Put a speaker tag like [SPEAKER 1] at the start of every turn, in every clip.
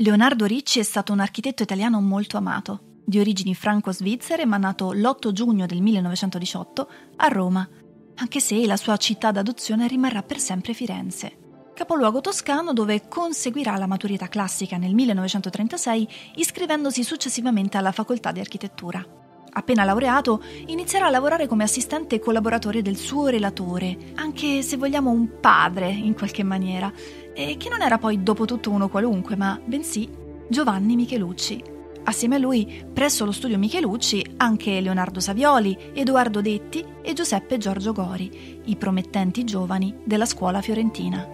[SPEAKER 1] Leonardo Ricci è stato un architetto italiano molto amato, di origini franco-svizzere ma nato l'8 giugno del 1918 a Roma, anche se la sua città d'adozione rimarrà per sempre Firenze. Capoluogo toscano dove conseguirà la maturità classica nel 1936 iscrivendosi successivamente alla facoltà di architettura. Appena laureato, inizierà a lavorare come assistente e collaboratore del suo relatore, anche se vogliamo un padre in qualche maniera, e che non era poi dopo tutto uno qualunque, ma bensì Giovanni Michelucci. Assieme a lui, presso lo studio Michelucci, anche Leonardo Savioli, Edoardo Detti e Giuseppe Giorgio Gori, i promettenti giovani della scuola fiorentina.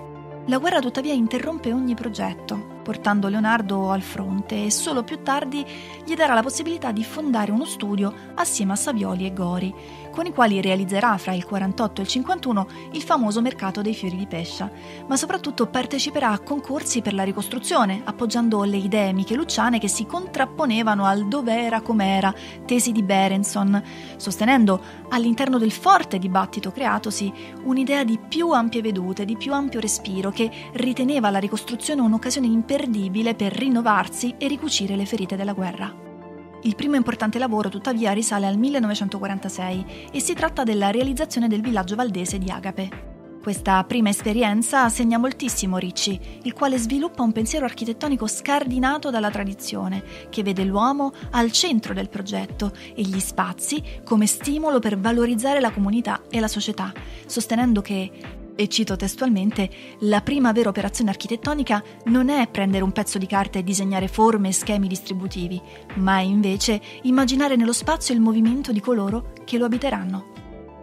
[SPEAKER 1] La guerra tuttavia interrompe ogni progetto portando Leonardo al fronte e solo più tardi gli darà la possibilità di fondare uno studio assieme a Savioli e Gori, con i quali realizzerà fra il 48 e il 51 il famoso mercato dei fiori di Pescia, ma soprattutto parteciperà a concorsi per la ricostruzione, appoggiando le idee michelucciane che si contrapponevano al dov'era com'era, tesi di Berenson, sostenendo all'interno del forte dibattito creatosi un'idea di più ampie vedute, di più ampio respiro, che riteneva la ricostruzione un'occasione imperdibile imperdibile per rinnovarsi e ricucire le ferite della guerra. Il primo importante lavoro, tuttavia, risale al 1946 e si tratta della realizzazione del villaggio valdese di Agape. Questa prima esperienza segna moltissimo Ricci, il quale sviluppa un pensiero architettonico scardinato dalla tradizione, che vede l'uomo al centro del progetto e gli spazi come stimolo per valorizzare la comunità e la società, sostenendo che e cito testualmente, la prima vera operazione architettonica non è prendere un pezzo di carta e disegnare forme e schemi distributivi, ma è invece immaginare nello spazio il movimento di coloro che lo abiteranno.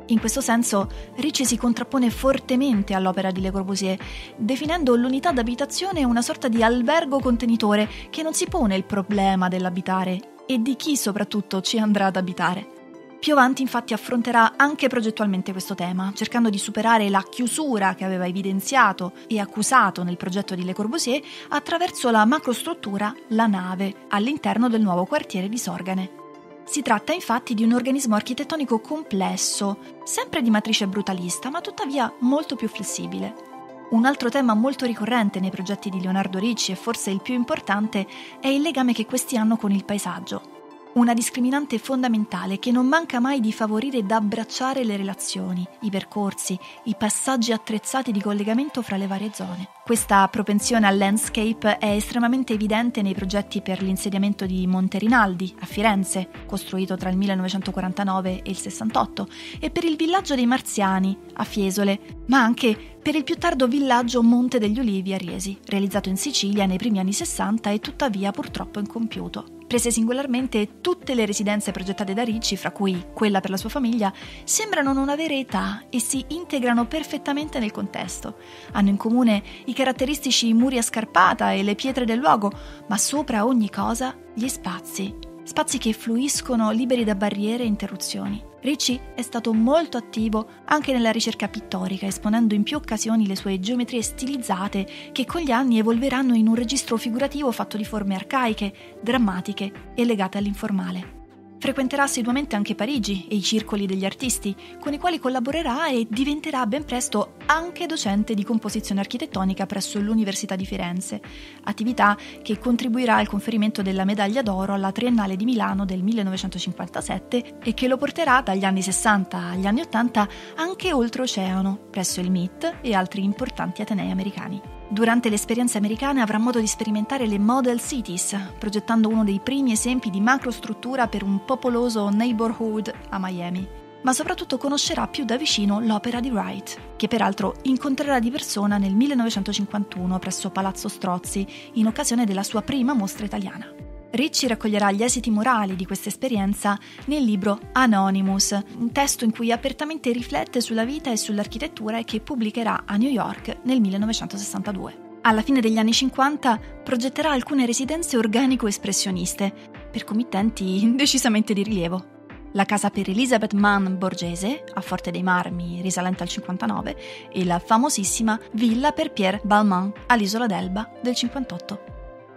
[SPEAKER 1] In questo senso, Ricci si contrappone fortemente all'opera di Le Corbusier, definendo l'unità d'abitazione una sorta di albergo contenitore che non si pone il problema dell'abitare e di chi soprattutto ci andrà ad abitare. Più avanti infatti affronterà anche progettualmente questo tema, cercando di superare la chiusura che aveva evidenziato e accusato nel progetto di Le Corbusier attraverso la macrostruttura La Nave all'interno del nuovo quartiere di Sorgane. Si tratta infatti di un organismo architettonico complesso, sempre di matrice brutalista, ma tuttavia molto più flessibile. Un altro tema molto ricorrente nei progetti di Leonardo Ricci e forse il più importante è il legame che questi hanno con il paesaggio una discriminante fondamentale che non manca mai di favorire ed abbracciare le relazioni, i percorsi, i passaggi attrezzati di collegamento fra le varie zone. Questa propensione al landscape è estremamente evidente nei progetti per l'insediamento di Monte Rinaldi a Firenze, costruito tra il 1949 e il 68, e per il villaggio dei Marziani a Fiesole, ma anche per il più tardo villaggio Monte degli Ulivi a Riesi, realizzato in Sicilia nei primi anni 60 e tuttavia purtroppo incompiuto. Prese singolarmente, tutte le residenze progettate da Ricci, fra cui quella per la sua famiglia, sembrano non avere età e si integrano perfettamente nel contesto. Hanno in comune i caratteristici muri a scarpata e le pietre del luogo, ma sopra ogni cosa gli spazi. Spazi che fluiscono liberi da barriere e interruzioni. Ricci è stato molto attivo anche nella ricerca pittorica, esponendo in più occasioni le sue geometrie stilizzate che con gli anni evolveranno in un registro figurativo fatto di forme arcaiche, drammatiche e legate all'informale. Frequenterà assiduamente anche Parigi e i circoli degli artisti, con i quali collaborerà e diventerà ben presto anche docente di composizione architettonica presso l'Università di Firenze, attività che contribuirà al conferimento della medaglia d'oro alla Triennale di Milano del 1957 e che lo porterà dagli anni 60 agli anni 80 anche oltreoceano, presso il MIT e altri importanti atenei americani. Durante l'esperienza americana avrà modo di sperimentare le Model Cities, progettando uno dei primi esempi di macrostruttura per un popoloso neighborhood a Miami. Ma soprattutto conoscerà più da vicino l'opera di Wright, che peraltro incontrerà di persona nel 1951 presso Palazzo Strozzi, in occasione della sua prima mostra italiana. Ricci raccoglierà gli esiti morali di questa esperienza nel libro Anonymous, un testo in cui apertamente riflette sulla vita e sull'architettura e che pubblicherà a New York nel 1962. Alla fine degli anni 50 progetterà alcune residenze organico-espressioniste, per committenti decisamente di rilievo. La casa per Elizabeth Mann Borgese, a Forte dei Marmi, risalente al 59, e la famosissima villa per Pierre Balmain all'isola d'Elba del 58.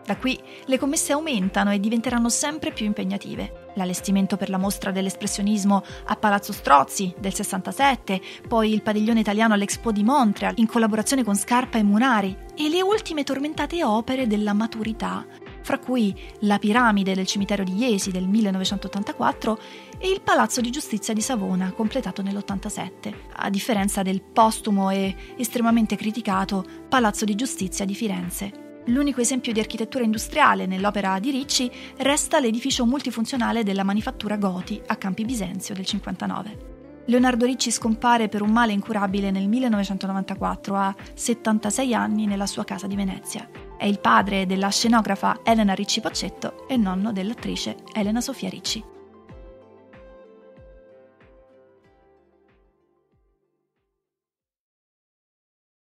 [SPEAKER 1] Da qui le commesse aumentano e diventeranno sempre più impegnative. L'allestimento per la mostra dell'espressionismo a Palazzo Strozzi del 67, poi il padiglione italiano all'Expo di Montreal in collaborazione con Scarpa e Munari e le ultime tormentate opere della maturità, fra cui la piramide del cimitero di Iesi del 1984 e il Palazzo di Giustizia di Savona, completato nell'87, a differenza del postumo e estremamente criticato Palazzo di Giustizia di Firenze. L'unico esempio di architettura industriale nell'opera di Ricci resta l'edificio multifunzionale della manifattura Goti a Campi Bisenzio del 59. Leonardo Ricci scompare per un male incurabile nel 1994 a 76 anni nella sua casa di Venezia. È il padre della scenografa Elena Ricci Paccetto e nonno dell'attrice Elena Sofia Ricci.